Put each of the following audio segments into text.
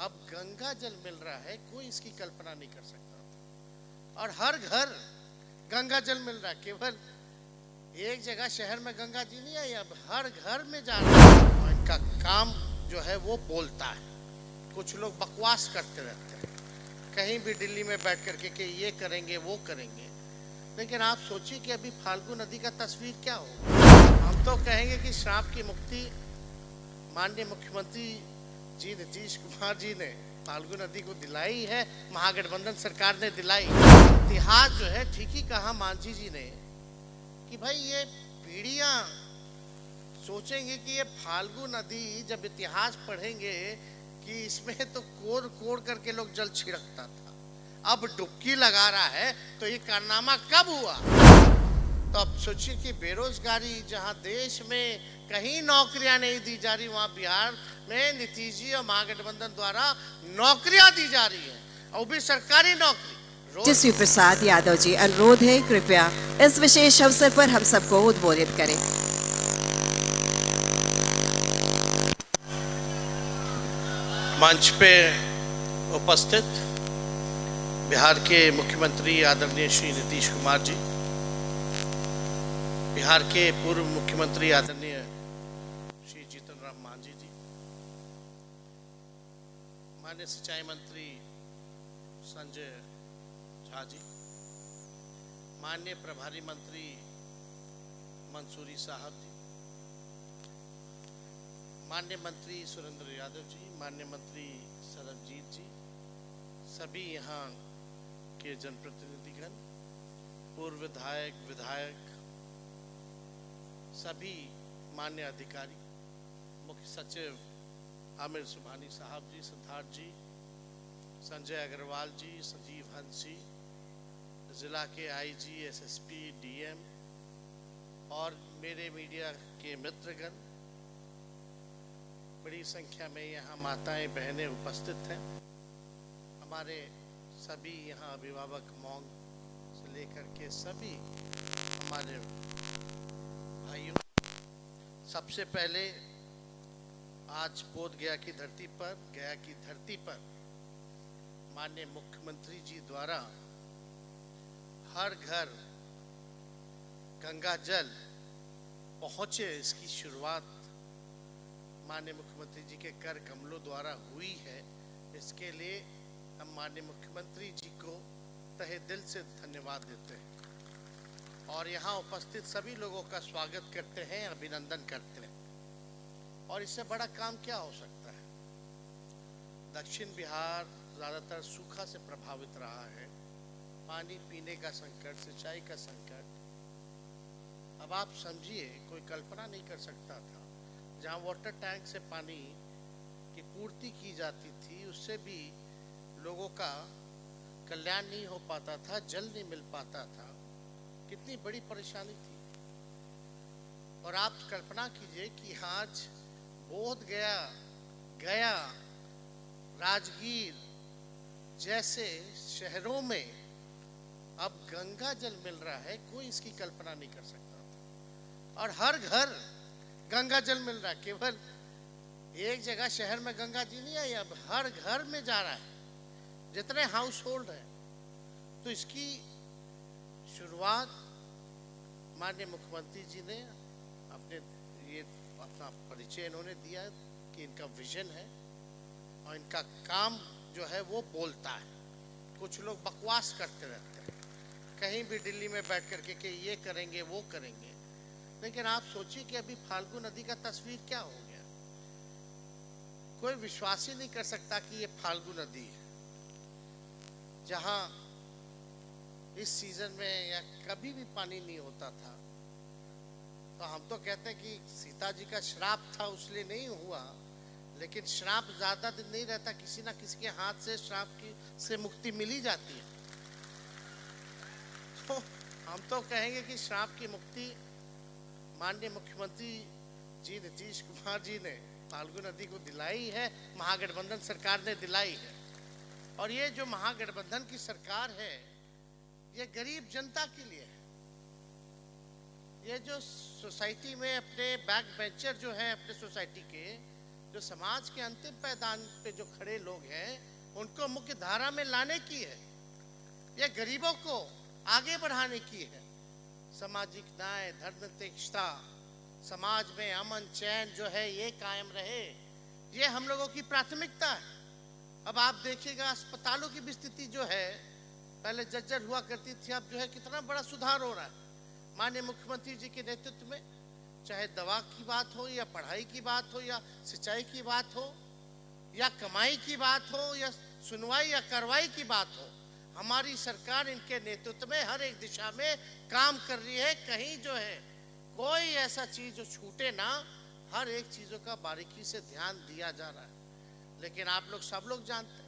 अब गंगा जल मिल रहा है, कोई इसकी कल्पना नहीं कर सकता। और हर घर गंगा जल मिल रहा है, केवल एक जगह शहर में गंगा जी नहीं आई, अब हर घर में जा रहा है। इनका काम जो है, वो बोलता है। कुछ लोग बकवास करते रहते हैं। कहीं भी दिल्ली में बैठ करके कि ये करेंगे, वो करेंगे। लेकिन आप सोचिए कि अभी फाल्गु नदी का तस्वीर क्या होगा? हम तो कहेंगे कि श्राप की मुक्ति माननीय मुख्यमंत्री जी नीतीश कुमार जी ने फाल्गु नदी को दिलाई है, महागठबंधन सरकार ने दिलाई। इतिहास जो है, ठीक ही कहा मांझी जी ने कि भाई ये पीढ़ियाँ सोचेंगे कि ये फाल्गु नदी जब इतिहास पढ़ेंगे कि इसमें तो कोर कोर करके लोग जल छिड़कता था। अब डुबकी लगा रहा है तो ये कारनामा कब हुआ? तो अब सोचिए कि बेरोजगारी जहाँ देश में कहीं नौकरियाँ नहीं दी जा रही वहाँ बिहार में नीतीश जी और महागठबंधन द्वारा नौकरियाँ दी जा रही है और भी सरकारी नौकरी। तेजस्वी प्रसाद यादव जी अनुरोध है कृपया इस विशेष अवसर पर हम सबको उद्बोधित करें। मंच पे उपस्थित बिहार के मुख्यमंत्री आदरणीय श्री नीतीश कुमार जी बिहार के पूर्व मुख्यमंत्री आदरणीय श्री जीतन राम मांझी जी, माननीय सिंचाई मंत्री संजय झा जी, माननीय प्रभारी मंत्री मंसूरी साहब जी मान्य मंत्री सुरेंद्र यादव जी मान्य मंत्री सरबजीत जी, सभी यहाँ के जनप्रतिनिधिगण, पूर्व विधायक विधायक सभी मान्य अधिकारी, मुख्य सचिव आमिर सुबहानी साहब जी, सिद्धार्थ जी, संजय अग्रवाल जी, संजीव हंस जिला के आईजी एसएसपी डीएम और मेरे मीडिया के मित्रगण, बड़ी संख्या में यहाँ माताएँ, बहनें उपस्थित हैं। हमारे सभी यहाँ अभिभावक मौंग से लेकर के सभी हमारे भाइयों, सबसे पहले आज बोध गया की धरती पर, गया की धरती पर माननीय मुख्यमंत्री जी द्वारा हर घर, गंगा जल पहुँचे, इसकी शुरुआत माननीय मुख्यमंत्री जी के कर कमलों द्वारा हुई है। इसके लिए हम माननीय मुख्यमंत्री जी को तहे दिल से धन्यवाद देते हैं। और यहाँ उपस्थित सभी लोगों का स्वागत करते हैं, अभिनंदन करते हैं। और इससे बड़ा काम क्या हो सकता है? दक्षिण बिहार ज़्यादातर सूखा से प्रभावित रहा है। पानी पीने का संकट, सिंचाई का संकट। अब आप समझिए, कोई कल्पना नहीं कर सकता था, जहाँ वाटर टैंक से पानी की पूर्ति की जाती थी, उससे भी लोगों का कल्याण नहीं हो पाता था, जल नहीं मिल पाता था। कितनी बड़ी परेशानी थी। और आप कल्पना कीजिए कि आज बोध गया गया, राजगीर जैसे शहरों में अब गंगा जल मिल रहा है, कोई इसकी कल्पना नहीं कर सकता। और हर घर गंगा जल मिल रहा है, केवल एक जगह शहर में गंगा जी नहीं आई, अब हर घर में जा रहा है। जितने हाउस होल्ड है तो इसकी शुरुआत माननीय मुख्यमंत्री जी ने अपने ये अपना परिचय इन्होंने दिया कि इनका विजन है और इनका काम जो है वो बोलता है। कुछ लोग बकवास करते रहते हैं। कहीं भी दिल्ली में बैठ करके कि ये करेंगे, वो करेंगे। लेकिन आप सोचिए कि अभी फाल्गु नदी का तस्वीर क्या हो गया। कोई विश्वास ही नहीं कर सकता कि ये फाल्गु नदी है, जहाँ इस सीज़न में या कभी भी पानी नहीं होता था। तो हम तो कहते हैं कि सीता जी का श्राप था, उसलिए नहीं हुआ। लेकिन श्राप ज़्यादा दिन नहीं रहता, किसी ना किसी के हाथ से श्राप की, से मुक्ति मिली जाती है। तो हम तो कहेंगे कि श्राप की मुक्ति माननीय मुख्यमंत्री जी नीतीश कुमार जी ने फाल्गु नदी को दिलाई है, महागठबंधन सरकार ने दिलाई है। और ये जो महागठबंधन की सरकार है ये गरीब जनता के लिए है। ये जो सोसाइटी में अपने बैक बेंचर जो है अपने सोसाइटी के, जो समाज के अंतिम पैदान पे जो खड़े लोग हैं, उनको मुख्य धारा में लाने की है। ये गरीबों को आगे बढ़ाने की है। सामाजिक न्याय, धर्मनिरपेक्षता, समाज में अमन, चैन जो है, ये कायम रहे। ये हम लोगों की प्राथमिकता है। अब आप देखिएगा, अस्पतालों की भी स्थिति जो है पहले जर्जर हुआ करती थी, अब जो है कितना बड़ा सुधार हो रहा है। माननीय मुख्यमंत्री जी के नेतृत्व में, चाहे दवा की बात हो, या पढ़ाई की बात हो, या सिंचाई की बात हो, या कमाई की बात हो, या सुनवाई या कार्रवाई की बात हो, हमारी सरकार इनके नेतृत्व में हर एक दिशा में काम कर रही है। कहीं जो है कोई ऐसा चीज़ जो छूटे ना, हर एक चीज़ों का बारीकी से ध्यान दिया जा रहा है। लेकिन आप लोग सब लोग जानते हैं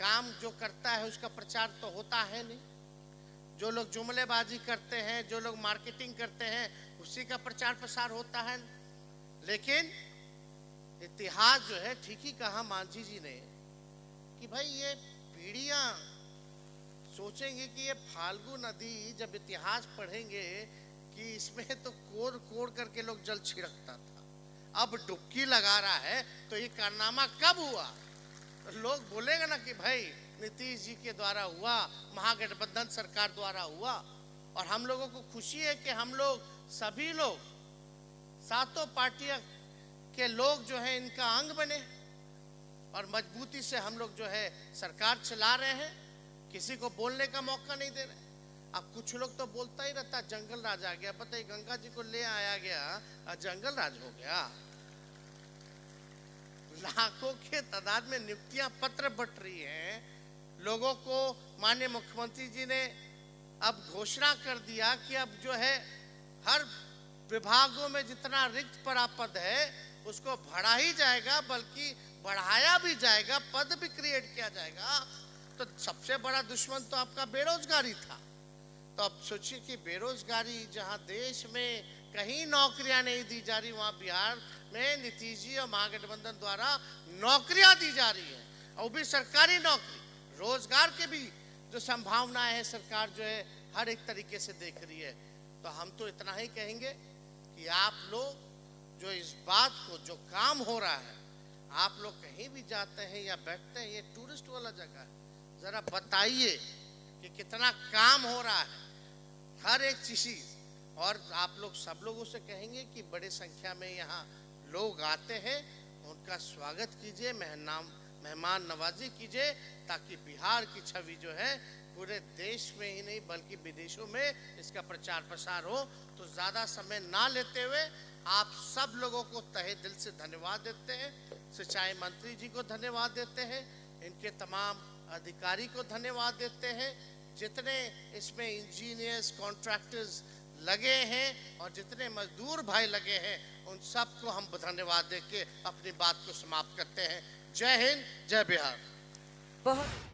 काम जो करता है, उसका प्रचार तो होता है नहीं। जो लोग जुमलेबाजी करते हैं, जो लोग मार्केटिंग करते हैं, उसी का प्रचार प्रसार होता है। लेकिन इतिहास जो है, ठीक ही कहा मांझी जी ने कि भाई ये पीढ़ियाँ सोचेंगे कि ये फाल्गु नदी जब इतिहास पढ़ेंगे कि इसमें तो कोर कोर करके लोग जल छिड़कता था। अब डुबकी लगा रहा है तो ये कारनामा कब हुआ? लोग बोलेंगे ना कि भाई, नीतीश जी के द्वारा हुआ, महागठबंधन सरकार द्वारा हुआ, और हम लोगों को खुशी है कि हम लोग सभी लोग, सातों पार्टियाँ के लोग जो है, इनका अंग बने और मजबूती से हम लोग जो है, सरकार चला रहे हैं। किसी को बोलने का मौका नहीं दे रहे। अब कुछ लोग तो बोलता ही रहता, जंगल राज आ गया। पता है, गंगा जी को ले आया गया, जंगल राज हो गया। लाखों के तादाद में नियुक्तियाँ पत्र बट रही हैं। लोगों को माननीय मुख्यमंत्री जी ने अब घोषणा कर दिया कि अब जो है, हर विभागों में जितना रिक्त पड़ा पद है, उसको बढ़ा ही जाएगा, बल्कि बढ़ाया भी जाएगा, पद भी क्रिएट किया जाएगा। तो सबसे बड़ा दुश्मन तो आपका बेरोजगारी था। तो अब सोचिए कि बेरोजगारी जहाँ देश में कहीं नौकरियाँ नहीं दी जा रही, वहाँ बिहार में नीतीश जी और महागठबंधन द्वारा नौकरियाँ दी जा रही है। और भी सरकारी नौकरी, रोज़गार के भी जो संभावनाएँ है, सरकार जो है हर एक तरीके से देख रही है। तो हम तो इतना ही कहेंगे कि आप लोग जो इस बात को, जो काम हो रहा है, आप लोग कहीं भी जाते हैं या बैठते हैं, ये टूरिस्ट वाला जगह है। जरा बताइए कि कितना काम हो रहा है। हर एक चीज़ और आप लोग सब लोगों से कहेंगे कि बड़े संख्या में यहाँ लोग आते हैं। उनका स्वागत कीजिए, मेहनाम, मेहमान नवाजी कीजिए, ताकि बिहार की छवि जो है पूरे देश में ही नहीं, बल्कि विदेशों में इसका प्रचार प्रसार हो। तो ज़्यादा समय ना लेते हुए आप सब लोगों को तहे दिल से धन्यवाद देते हैं। सिंचाई मंत्री जी को धन्यवाद देते हैं। इनके तमाम अधिकारी को धन्यवाद देते हैं। जितने इसमें इंजीनियर्स कॉन्ट्रैक्टर्स लगे हैं और जितने मजदूर भाई लगे हैं, उन सबको हम धन्यवाद दे के अपनी बात को समाप्त करते हैं। जय हिंद, जय बिहार। बहुत